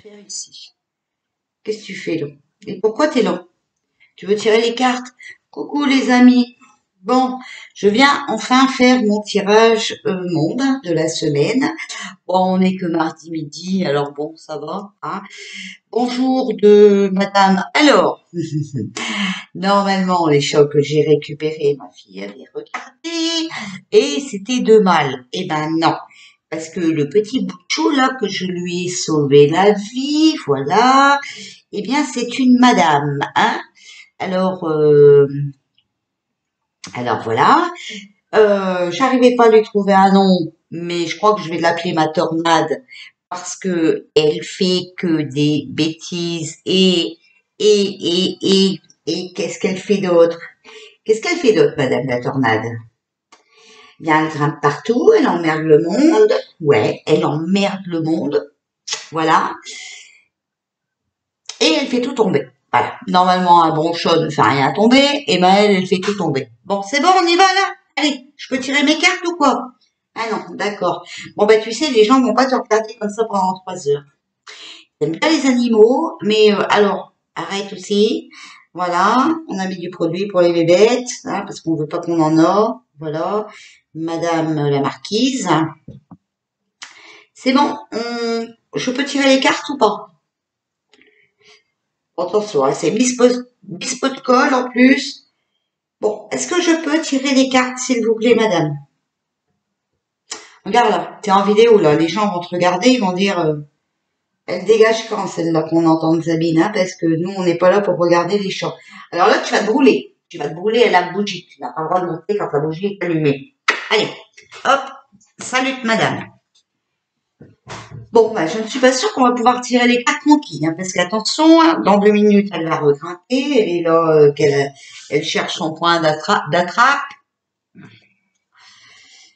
Qu'est-ce que tu fais là? Et pourquoi tu es là? Tu veux tirer les cartes? Coucou les amis Bon, je viens enfin faire mon tirage euh, monde de la semaine. Bon, on n'est que mardi midi, alors bon, ça va. Hein Bonjour de madame. Alors, normalement, les chocs que j'ai récupérés, ma fille avait regardé, et c'était de mal. Eh ben non, parce que le petit bout là que je lui ai sauvé la vie, voilà, eh bien c'est une madame, hein. Alors, euh, alors voilà. Euh, J'arrivais pas à lui trouver un nom, mais je crois que je vais l'appeler ma tornade parce que elle fait que des bêtises et et et et et qu'est-ce qu'elle fait d'autre? Qu'est-ce qu'elle fait d'autre, Madame la tornade? Bien, elle grimpe partout, elle emmerde le monde. Ouais, elle emmerde le monde. Voilà. Et elle fait tout tomber. Voilà. Normalement, un bronchon ne fait rien tomber. Et ben, elle, elle fait tout tomber. Bon, c'est bon, on y va là Allez, je peux tirer mes cartes ou quoi? Ah non, d'accord. Bon, bah tu sais, les gens vont pas te regarder comme ça pendant trois heures. J'aime bien les animaux, mais euh, alors, arrête aussi. Voilà, on a mis du produit pour les bébêtes, hein, parce qu'on veut pas qu'on en a. Voilà, Madame la Marquise. C'est bon, je peux tirer les cartes ou pas? Attention, hein, c'est bispo de colle en plus. Bon, est-ce que je peux tirer les cartes, s'il vous plaît, madame? Regarde là, t'es en vidéo là, les gens vont te regarder, ils vont dire euh, elle dégage quand celle-là qu'on entend Sabine, hein, parce que nous on n'est pas là pour regarder les champs. Alors là, tu vas te brûler. Tu vas te brûler à la bougie. Tu n'as pas le droit de monter quand la bougie est allumée. Allez, hop, salut madame. Bon, bah, je ne suis pas sûre qu'on va pouvoir tirer les cartes tranquilles, hein, parce qu'attention, hein, dans deux minutes, elle va regrimper, elle est là, euh, elle cherche son point d'attrape.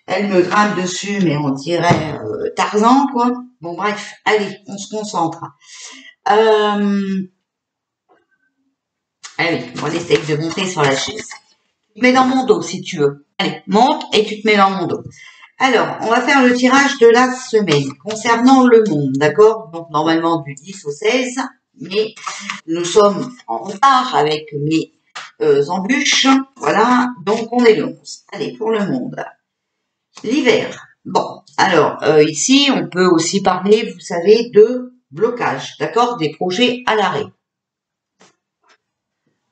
Elle me grimpe dessus, mais on dirait euh, Tarzan, quoi. Bon, bref, allez, on se concentre. Euh... Allez, on essaye de monter sur la chaise. Tu te mets dans mon dos, si tu veux. Allez, monte et tu te mets dans mon dos. Alors, on va faire le tirage de la semaine concernant le monde, d'accord? Donc, normalement du 10 au 16, mais nous sommes en retard avec mes euh, embûches. Voilà, donc on est le 11. Allez, pour le monde. L'hiver. Bon, alors, euh, ici, on peut aussi parler, vous savez, de blocage, d'accord? Des projets à l'arrêt.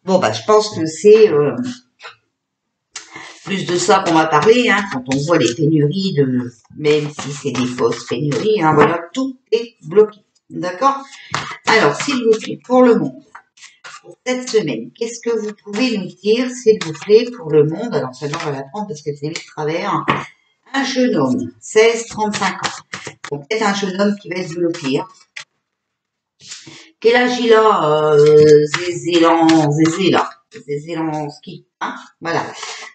Bon, bah, je pense que c'est... Euh, plus de ça qu'on va parler, hein, quand on voit les pénuries, de, même si c'est des fausses pénuries, hein, voilà, tout est bloqué. D'accord? Alors, s'il vous plaît, pour le monde, pour cette semaine, qu'est-ce que vous pouvez nous dire, s'il vous plaît, pour le monde? Alors, celle-là, on va la prendre parce que c'est vite travers. Un jeune homme, 16-35 ans. Donc, peut-être un jeune homme qui va être bloqué. Hein. Quel âge il a? Euh, Zézélan, Zézé, Zézelanski. Hein voilà.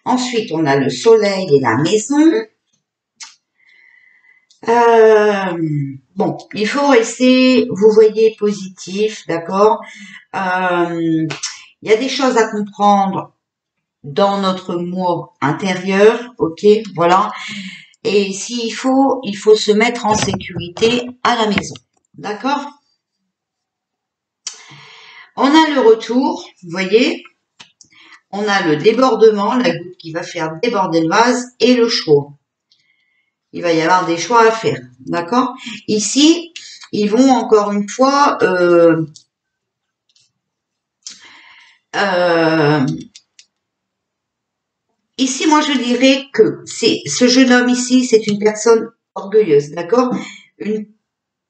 Ensuite, on a le soleil et la maison. Euh, bon, il faut rester, vous voyez, positif, d'accord? Euh, Il y a des choses à comprendre dans notre moi intérieur, ok, voilà. Et s'il faut, il faut se mettre en sécurité à la maison, d'accord? On a le retour, vous voyez, on a le débordement, la goutte qui va faire déborder le vase, et le choix. Il va y avoir des choix à faire, d'accord? Ici, ils vont encore une fois... Euh, euh, ici, moi, je dirais que ce jeune homme ici, c'est une personne orgueilleuse, d'accord? Une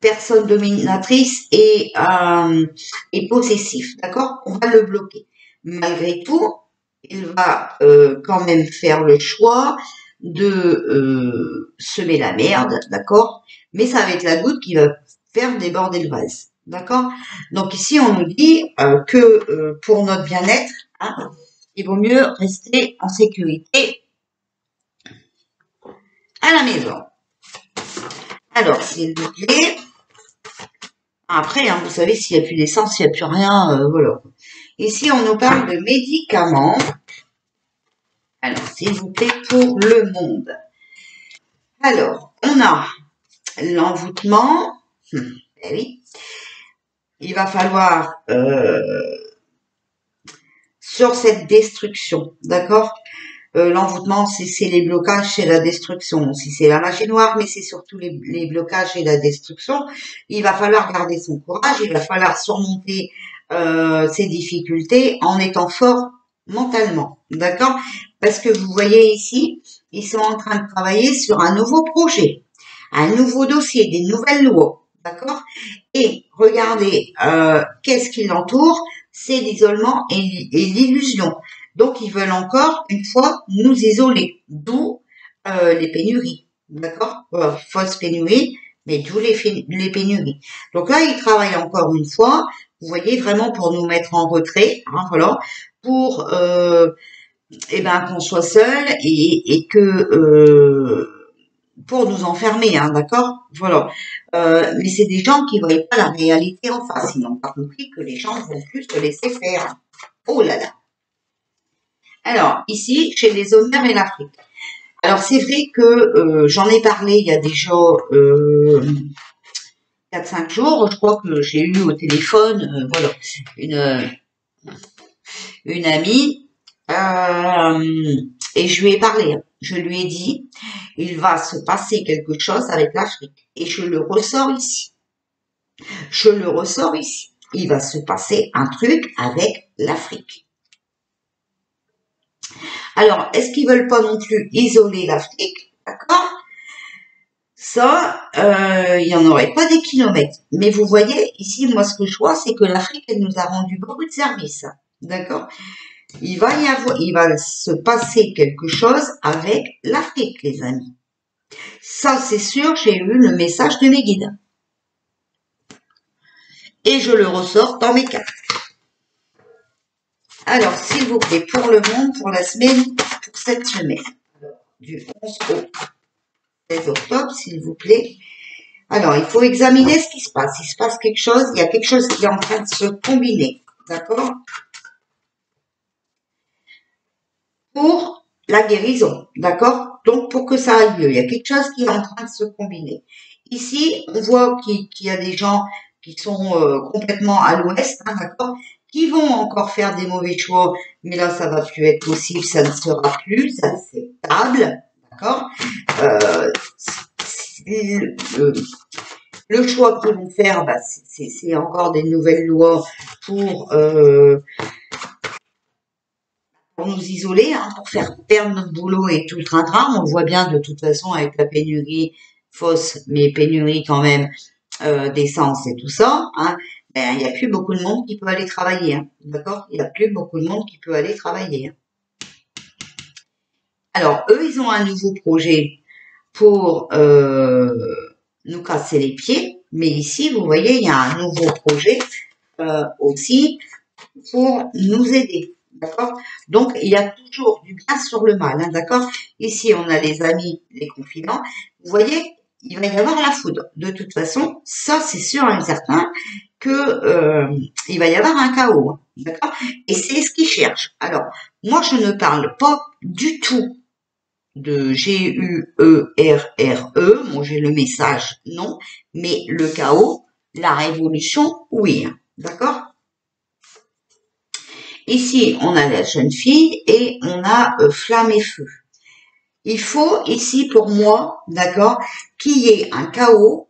personne dominatrice et, euh, et possessif, d'accord? On va le bloquer. Malgré tout, il va euh, quand même faire le choix de euh, semer la merde, d'accord? Mais ça va être la goutte qui va faire déborder le vase, d'accord? Donc ici, on nous dit euh, que pour notre bien-être, hein, il vaut mieux rester en sécurité à la maison. Alors, s'il vous plaît, après, hein, vous savez, s'il n'y a plus d'essence, s'il n'y a plus rien, voilà. Ici, on nous parle de médicaments. Alors, s'il vous plaît, pour le monde. Alors, on a l'envoûtement. Hum, eh oui. il va falloir euh, sur cette destruction, d'accord? Euh, L'envoûtement, c'est les blocages, c'est la destruction. Si c'est la magie noire, mais c'est surtout les, blocages et la destruction. Il va falloir garder son courage, il va falloir surmonter euh, ses difficultés en étant fort mentalement, d'accord? Parce que vous voyez ici, ils sont en train de travailler sur un nouveau projet, un nouveau dossier, des nouvelles lois, d'accord? Et regardez, euh, qu'est-ce qui l'entoure? C'est l'isolement et l'illusion. Donc, ils veulent encore, une fois, nous isoler, d'où euh, les pénuries, d'accord? Euh, Fausse pénurie, mais d'où les, les pénuries. Donc là, ils travaillent encore une fois, vous voyez, vraiment pour nous mettre en retrait, hein, voilà, pour euh, eh ben qu'on soit seul et, que euh, pour nous enfermer, hein, d'accord Voilà. Euh, mais c'est des gens qui ne voient pas la réalité en face. Ils n'ont pas compris que les gens vont plus se laisser faire. Oh là là. Alors, ici, chez les Homères et l'Afrique. Alors, c'est vrai que j'en ai parlé il y a déjà euh, 4-5 jours. Je crois que j'ai eu au téléphone, euh, voilà, une, une amie. Euh, et je lui ai parlé. Je lui ai dit, il va se passer quelque chose avec l'Afrique. Et je le ressors ici. Je le ressors ici. Il va se passer un truc avec l'Afrique. Alors, est-ce qu'ils veulent pas non plus isoler l'Afrique? D'accord? Ça, euh, il n'y en aurait pas des kilomètres. Mais vous voyez, ici, moi, ce que je vois, c'est que l'Afrique, elle nous a rendu beaucoup de services. D'accord? Il va y avoir, il va se passer quelque chose avec l'Afrique, les amis. Ça, c'est sûr, j'ai eu le message de mes guides. Et je le ressors dans mes cartes. Alors, s'il vous plaît, pour le monde, pour la semaine, pour cette semaine, du 11 au 16 octobre, s'il vous plaît. Alors, il faut examiner ce qui se passe. Il se passe quelque chose, il y a quelque chose qui est en train de se combiner. D'accord? Pour la guérison. D'accord? Donc, pour que ça aille mieux, il y a quelque chose qui est en train de se combiner. Ici, on voit qu'il y a des gens qui sont euh, complètement à l'ouest, hein, d'accord? Qui vont encore faire des mauvais choix, mais là, ça va plus être possible, ça ne sera plus acceptable, d'accord? Euh, le, choix qu'ils vont faire, bah, c'est encore des nouvelles lois pour, euh, pour nous isoler, hein, pour faire perdre notre boulot et tout le train-train. On voit bien de toute façon avec la pénurie fausse, mais pénurie quand même euh, d'essence et tout ça. Hein. Ben, il n'y a plus beaucoup de monde qui peut aller travailler. Hein. D'accord? Il n'y a plus beaucoup de monde qui peut aller travailler. Alors, eux, ils ont un nouveau projet pour euh, nous casser les pieds. Mais ici, vous voyez, il y a un nouveau projet euh, aussi pour nous aider. D'accord? Donc, il y a toujours du bien sur le mal. Hein, D'accord? Ici, on a les amis, les confidents. Vous voyez, il va y avoir la foudre. De toute façon, ça, c'est sûr et certain que euh, il va y avoir un chaos. Hein, d'accord? Et c'est ce qu'ils cherchent. Alors, moi, je ne parle pas du tout de G-U-E-R-R-E. -E. Moi, j'ai le message, non. Mais le chaos, la révolution, oui. Hein, d'accord? Ici, on a la jeune fille et on a euh, flamme et feu. Il faut ici, pour moi, d'accord, qu'il y ait un chaos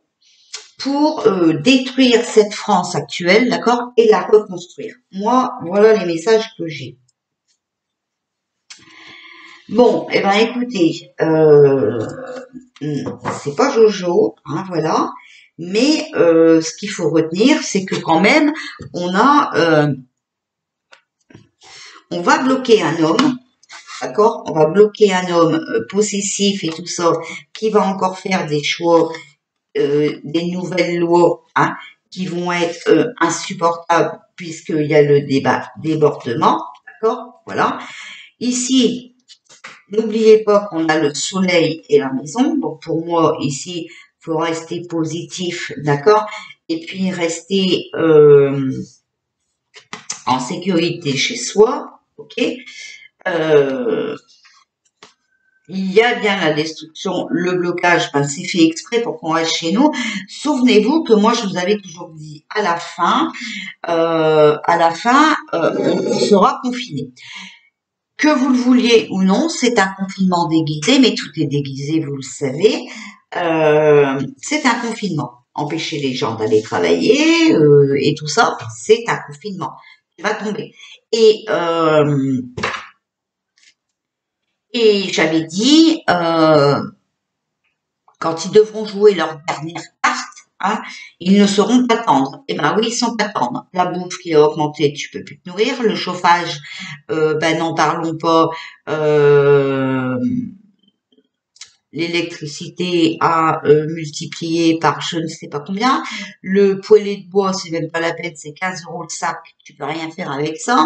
pour euh, détruire cette France actuelle, d'accord, et la reconstruire. Moi, voilà les messages que j'ai. Bon, eh ben écoutez, euh, c'est pas Jojo, hein, voilà. Mais euh, ce qu'il faut retenir, c'est que quand même, on a, euh, on va bloquer un homme, d'accord? On va bloquer un homme possessif et tout ça, qui va encore faire des choix euh, des nouvelles lois hein, qui vont être euh, insupportables puisqu'il y a le débat débordement, d'accord? Voilà. Ici, n'oubliez pas qu'on a le soleil et la maison. Donc pour moi, ici, faut rester positif, d'accord? Et puis rester euh, en sécurité chez soi, ok? Il y a bien la destruction, le blocage, ben, c'est fait exprès pour qu'on reste chez nous. Souvenez-vous que moi, je vous avais toujours dit, à la fin, euh, à la fin, euh, on sera confiné. Que vous le vouliez ou non, c'est un confinement déguisé, mais tout est déguisé, vous le savez. Euh, c'est un confinement. Empêcher les gens d'aller travailler euh, et tout ça, c'est un confinement. Tu vas tomber. Et euh, et j'avais dit, quand ils devront jouer leur dernière carte, hein, ils ne sauront pas tendre. Eh ben oui, ils sont pas tendres. La bouffe qui a augmenté, tu peux plus te nourrir. Le chauffage, euh, ben n'en parlons pas. Euh, l'électricité a euh, multiplié par je ne sais pas combien. Le poêlé de bois, c'est même pas la peine, c'est 15 euros le sac, tu peux rien faire avec ça.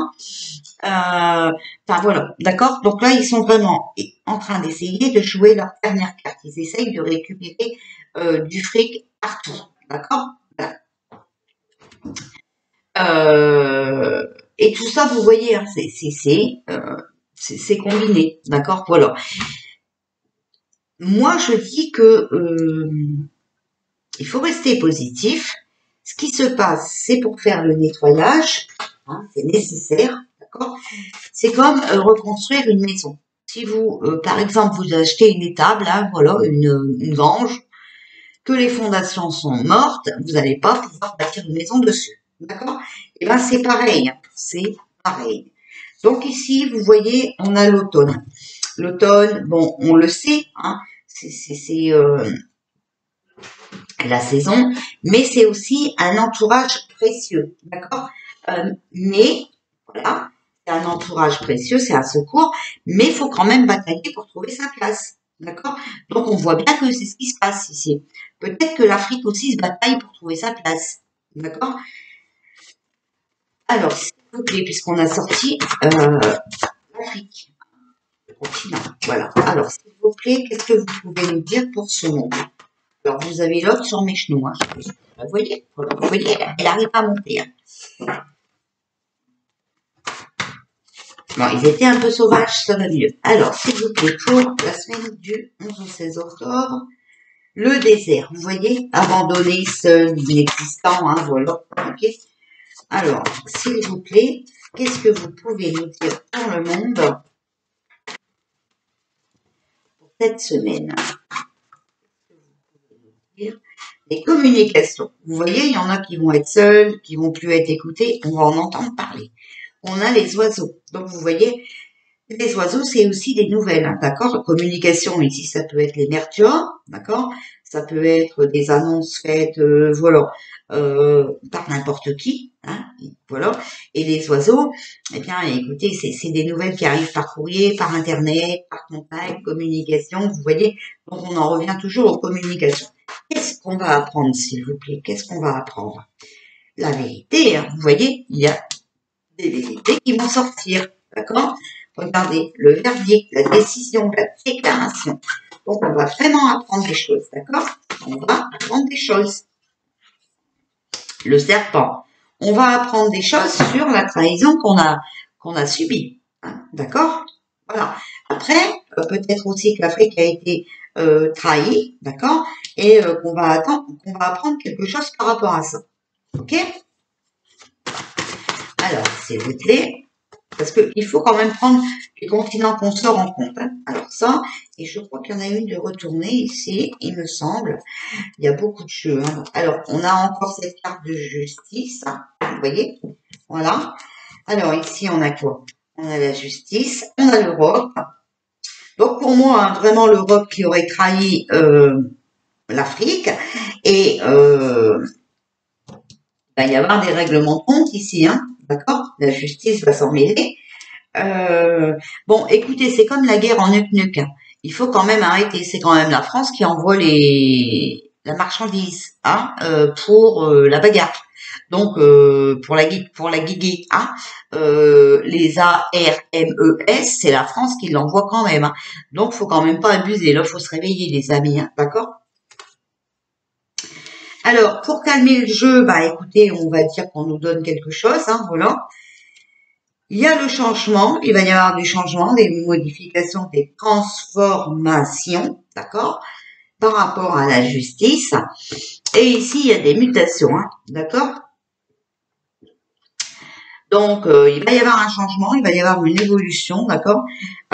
Enfin voilà, d'accord? Donc là, ils sont vraiment en train d'essayer de jouer leur dernière carte. Ils essayent de récupérer du fric partout, d'accord? Et tout ça, vous voyez, hein, c'est combiné, d'accord? Voilà moi, je dis que euh, il faut rester positif. Ce qui se passe, c'est pour faire le nettoyage, hein, c'est nécessaire, d'accord? C'est comme euh, reconstruire une maison. Si vous, euh, par exemple, vous achetez une étable, hein, voilà, une, une grange, que les fondations sont mortes, vous n'allez pas pouvoir bâtir une maison dessus, d'accord? Et eh ben c'est pareil, c'est pareil. Donc ici, vous voyez, on a l'automne. L'automne, bon, on le sait, hein, c'est euh, la saison, mais c'est aussi un entourage précieux, d'accord? Euh, Mais, voilà, c'est un entourage précieux, c'est un secours, mais il faut quand même batailler pour trouver sa place, d'accord? Donc on voit bien que c'est ce qui se passe ici. Peut-être que l'Afrique aussi se bataille pour trouver sa place, d'accord? Alors, s'il vous plaît, puisqu'on a sorti euh, l'Afrique, voilà. Alors, s'il vous plaît, qu'est-ce que vous pouvez nous dire pour ce monde? Alors, vous avez l'autre sur mes genoux. Hein. Vous voyez, vous voyez, elle n'arrive pas à monter. Hein. Bon, ils étaient un peu sauvages, ça va mieux. Alors, s'il vous plaît, pour la semaine du 11 au 16 octobre, le désert, vous voyez, abandonné, seul, inexistant, hein, voilà, ok Alors, s'il vous plaît, qu'est-ce que vous pouvez nous dire pour le monde cette semaine? Les communications. Vous voyez, il y en a qui vont être seuls, qui vont plus être écoutés, on va en entendre parler. On a les oiseaux. Donc vous voyez, les oiseaux, c'est aussi des nouvelles, hein, d'accord? Communication, ici, ça peut être les mertiors, d'accord? Ça peut être des annonces faites, euh, voilà, euh, par n'importe qui, hein, voilà. Et les oiseaux, eh bien, écoutez, c'est des nouvelles qui arrivent par courrier, par internet, par contact, communication, vous voyez? Donc, on en revient toujours aux communications. Qu'est-ce qu'on va apprendre, s'il vous plaît? Qu'est-ce qu'on va apprendre? La vérité, hein, vous voyez, il y a des vérités qui vont sortir, d'accord? Regardez, le verdict, la décision, la déclaration. Donc, on va vraiment apprendre des choses, d'accord? On va apprendre des choses. Le serpent, on va apprendre des choses sur la trahison qu'on a, qu'on a subie. Hein, d'accord? Voilà. Après, euh, peut-être aussi que l'Afrique a été euh, trahie, d'accord? Et euh, qu'on va qu'on va apprendre quelque chose par rapport à ça. Ok? Alors, vous plaît, parce qu'il faut quand même prendre les continents qu'on sort en compte. Hein. Alors ça, et je crois qu'il y en a une de retournée ici, il me semble. Il y a beaucoup de jeux. Hein. Alors, on a encore cette carte de justice. Hein. Vous voyez Voilà. Alors ici, on a quoi? On a la justice, on a l'Europe. Donc pour moi, vraiment l'Europe qui aurait trahi euh, l'Afrique. Et euh, il va y avoir des règlements de compte ici. Hein D'accord? La justice va s'en mêler. Euh, bon, écoutez, c'est comme la guerre en hein. Il faut quand même arrêter. C'est quand même la France qui envoie les la marchandise hein, euh, pour euh, la bagarre. Donc pour la pour la guigui, hein, les A R M E S, c'est la France qui l'envoie quand même. Hein. Donc faut quand même pas abuser. Là, faut se réveiller, les amis. Hein, D'accord? Alors, pour calmer le jeu, bah écoutez, on va dire qu'on nous donne quelque chose, hein, voilà. il y a le changement, il va y avoir du changement, des modifications, des transformations, d'accord, par rapport à la justice. Et ici, il y a des mutations, hein, d'accord donc, euh, il va y avoir un changement, il va y avoir une évolution, d'accord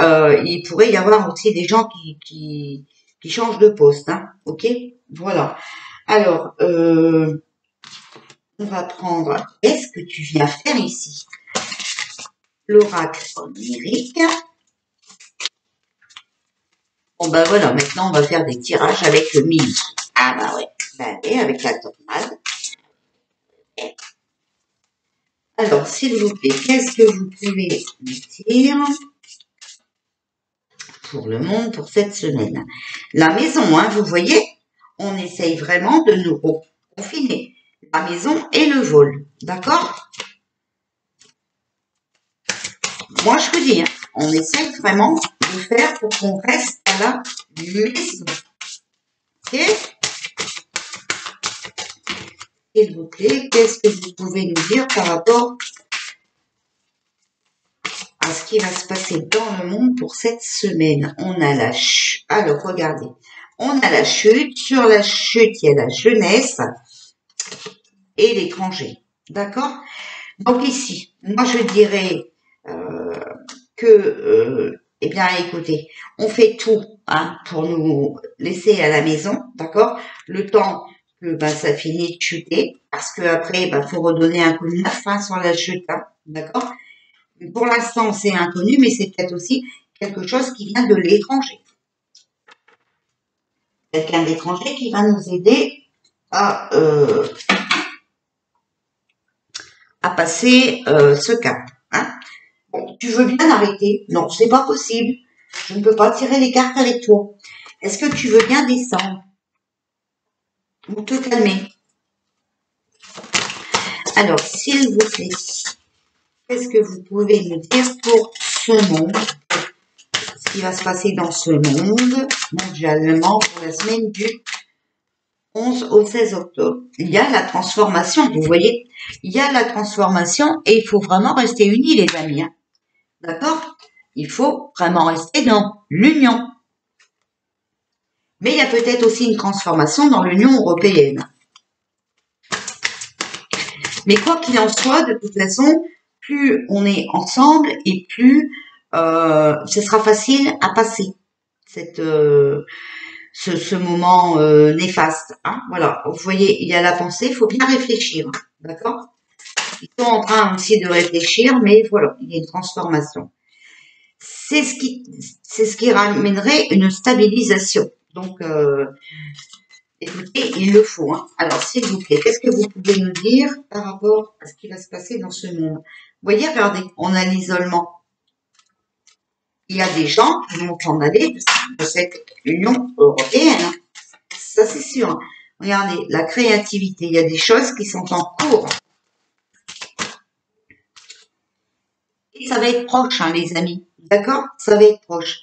euh, Il pourrait y avoir aussi des gens qui, changent de poste, hein, ok Voilà. Alors, euh, on va prendre, qu'est-ce que tu viens faire ici? L'oracle onirique. Bon ben voilà, maintenant on va faire des tirages avec le mini. Ah bah ouais, ben, et avec la tornade. Alors, s'il vous plaît, qu'est-ce que vous pouvez me dire pour le monde pour cette semaine? La maison, hein, vous voyez, on essaye vraiment de nous confiner. La maison et le vol, d'accord? Moi, je vous dis, hein, on essaye vraiment de faire pour qu'on reste à la maison. Ok? S'il vous plaît, qu'est-ce que vous pouvez nous dire par rapport à ce qui va se passer dans le monde pour cette semaine? On a la chute. Alors, regardez. On a la chute. Sur la chute, il y a la jeunesse et l'étranger. D'accord? Donc ici, moi je dirais euh, que, euh, eh bien écoutez, on fait tout hein, pour nous laisser à la maison, d'accord? Le temps que bah, ça finit de chuter, parce que après, bah, faut redonner un coup de neuf hein, sur la chute, hein, d'accord? Pour l'instant, c'est inconnu, mais c'est peut-être aussi quelque chose qui vient de l'étranger. Quelqu'un d'étranger qui va nous aider à, euh, à passer euh, ce cap. Hein tu veux bien arrêter? Non, c'est pas possible. Je ne peux pas tirer les cartes avec toi. Est-ce que tu veux bien descendre? Vous te calmer. Alors, s'il vous plaît, qu'est-ce que vous pouvez nous dire pour ce monde qui va se passer dans ce monde, mondialement, pour la semaine du 11 au 16 octobre. Il y a la transformation, vous voyez Il y a la transformation et il faut vraiment rester unis, les amis. Hein. D'accord? Il faut vraiment rester dans l'union. Mais il y a peut-être aussi une transformation dans l'Union européenne. Mais quoi qu'il en soit, de toute façon, plus on est ensemble et plus euh, ce sera facile à passer cette, euh, ce, moment euh, néfaste. Hein. voilà, vous voyez, il y a la pensée, il faut bien réfléchir, d'accord? Ils sont en train aussi de réfléchir, mais voilà, il y a une transformation. C'est ce qui, c'est ce qui ramènerait une stabilisation. Donc, écoutez, il le faut. Hein. Alors, s'il vous plaît, qu'est-ce que vous pouvez nous dire par rapport à ce qui va se passer dans ce monde? Vous voyez, regardez, on a l'isolement. Il y a des gens qui vont s'en aller de cette Union européenne. Hein. Ça, c'est sûr. Hein. Regardez, la créativité. Il y a des choses qui sont en cours. Et ça va être proche, les amis. D'accord? Ça va être proche.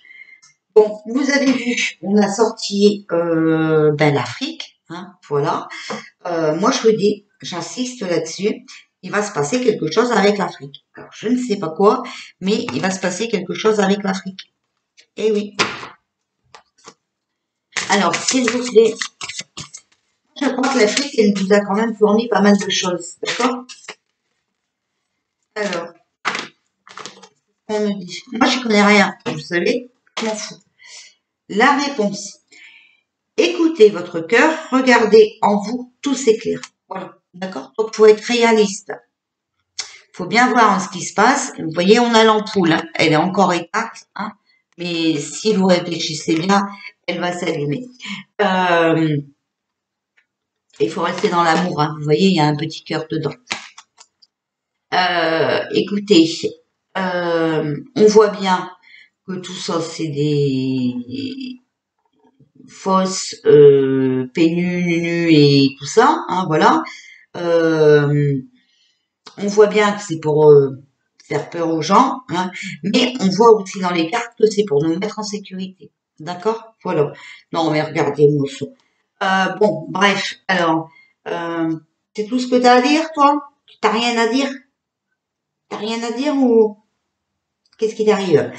Bon, vous avez vu, on a sorti euh, ben, l'Afrique, hein, voilà. Euh, moi, je vous dis, j'insiste là-dessus, il va se passer quelque chose avec l'Afrique. Alors, je ne sais pas quoi, mais il va se passer quelque chose avec l'Afrique. Eh oui. Alors, s'il vous plaît, je crois que l'Afrique, elle nous a quand même fourni pas mal de choses, d'accord? Alors, on me dit, moi, je connais rien, vous savez, je m'en fous. La réponse. Écoutez votre cœur, regardez en vous, tout s'éclaire. Voilà, d'accord? Donc, faut être réaliste. faut bien voir ce qui se passe. Vous voyez, on a l'ampoule, hein. elle est encore éteinte, hein. mais si vous réfléchissez bien, elle va s'allumer. Euh, il faut rester dans l'amour, hein. vous voyez, il y a un petit cœur dedans. Euh, écoutez, euh, on voit bien que tout ça c'est des fausses euh, pénu, et tout ça, hein, voilà. Euh, on voit bien que c'est pour euh, faire peur aux gens, hein, mais on voit aussi dans les cartes que c'est pour nous mettre en sécurité. D'accord? Voilà. Non, mais regardez, mousseau. Euh, bon, bref, alors, c'est tout ce que tu as à dire, toi? T'as rien à dire? T'as rien à dire ou Qu'est-ce qui t'arrive?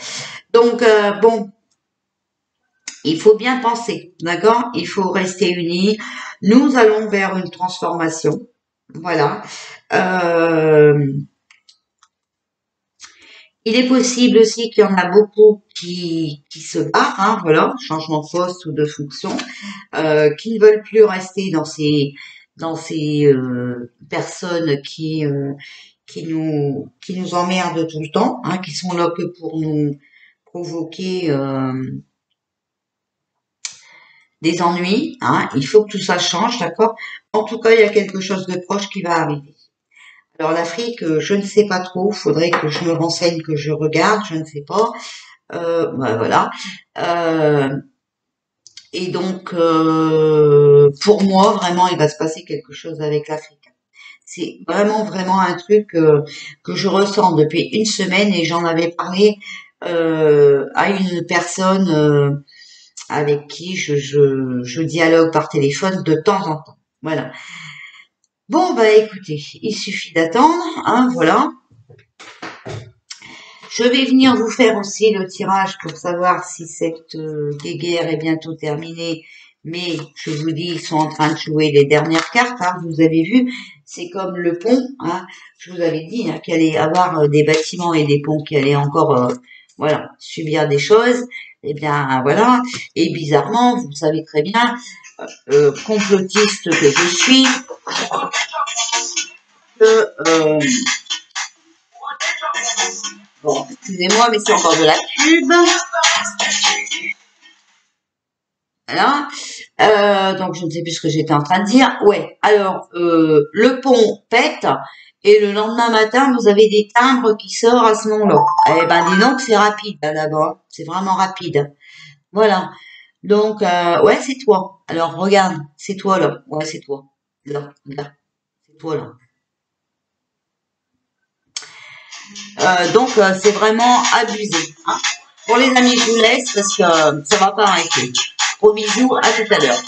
Donc, bon, il faut bien penser, d'accord? Il faut rester unis. Nous allons vers une transformation. Voilà. Euh, il est possible aussi qu'il y en a beaucoup qui, qui se barrent, hein, voilà, changement de poste ou de fonction, euh, qui ne veulent plus rester dans ces dans ces euh, personnes qui qui nous qui nous emmerdent tout le temps, hein, qui sont là que pour nous provoquer des ennuis. Hein. Il faut que tout ça change, d'accord? En tout cas, il y a quelque chose de proche qui va arriver. Alors l'Afrique, euh, je ne sais pas trop. Faudrait que je me renseigne, que je regarde. Je ne sais pas. Euh, ben voilà. Euh, et donc, pour moi, vraiment, il va se passer quelque chose avec l'Afrique. C'est vraiment, vraiment un truc que je ressens depuis une semaine et j'en avais parlé à une personne avec qui je, je, je, dialogue par téléphone de temps en temps. Voilà. Bon, bah écoutez, il suffit d'attendre, hein, voilà. Je vais venir vous faire aussi le tirage pour savoir si cette euh, guerre est bientôt terminée. Mais je vous dis, ils sont en train de jouer les dernières cartes. Hein, vous avez vu, c'est comme le pont. Hein, je vous avais dit hein, qu'il allait avoir euh, des bâtiments et des ponts qui allaient encore, euh, voilà, subir des choses. Eh bien, voilà. Et bizarrement, vous savez très bien, euh, complotiste que je suis. Euh, bon, excusez-moi, mais c'est encore de la pub. Voilà. Euh, donc, je ne sais plus ce que j'étais en train de dire. Ouais, alors, euh, le pont pète et le lendemain matin, vous avez des timbres qui sortent à ce moment-là. Eh ben, dis donc, c'est rapide là-bas. C'est vraiment rapide. Voilà. Donc, euh, ouais, c'est toi. Alors, regarde, c'est toi là. Ouais, c'est toi. Là, là. C'est toi là. Euh, donc, euh, c'est vraiment abusé. Hein. Pour les amis, je vous laisse parce que ça va pas arrêter. Gros bisous, à tout à l'heure.